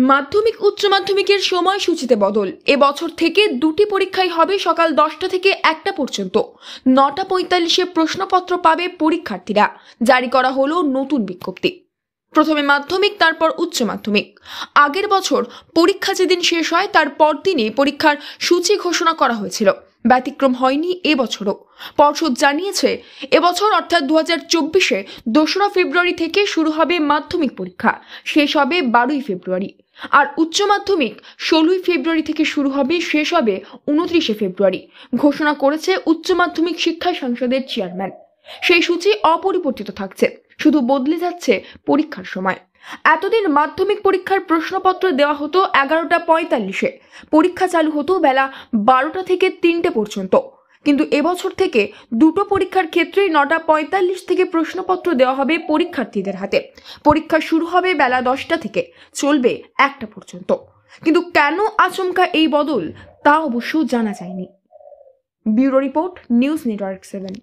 মাধ্যমিক, উচ্চ মাধ্যমিকের সময়সূচিতে বদল। এবছর থেকে দুটি পরীক্ষাই হবে সকাল দশটা থেকে একটা পর্যন্ত। নটা পঁয়তাল্লিশে প্রশ্নপত্র পাবে পরীক্ষার্থীরা। জারি করা হলো নতুন বিজ্ঞপ্তি। প্রথমে মাধ্যমিক, তারপর উচ্চ মাধ্যমিক। আগের বছর পরীক্ষা যেদিন শেষ হয়, তার পরদিনই পরীক্ষার সূচি ঘোষণা করা হয়েছিল। ব্যতিক্রম হয়নি এবছরও। পর্ষদ জানিয়েছে, এবছর অর্থাৎ দু হাজার চব্বিশে দোসরা ফেব্রুয়ারি থেকে শুরু হবে মাধ্যমিক পরীক্ষা। শেষ হবে বারোই ফেব্রুয়ারি। আর উচ্চ মাধ্যমিক ষোলোই ফেব্রুয়ারি থেকে শুরু হবে, শেষ হবে উনত্রিশে ফেব্রুয়ারি, ঘোষণা করেছে উচ্চ মাধ্যমিক শিক্ষা সংসদের চেয়ারম্যান। সেই সূচি অপরিবর্তিত থাকছে, শুধু বদলে যাচ্ছে পরীক্ষার সময়। এতদিন মাধ্যমিক পরীক্ষার প্রশ্নপত্র দেওয়া হতো এগারোটা পঁয়তাল্লিশে। পরীক্ষা চালু হতো বেলা বারোটা থেকে তিনটে পর্যন্ত। কিন্তু এবছর থেকে দুটো পরীক্ষার ক্ষেত্রেই নটা পঁয়তাল্লিশ থেকে প্রশ্নপত্র দেওয়া হবে পরীক্ষার্থীদের হাতে। পরীক্ষা শুরু হবে বেলা দশটা থেকে, চলবে একটা পর্যন্ত। কিন্তু কেন আচমকা এই বদল তা অবশ্য জানা যায়নি। Bureau report news network seven.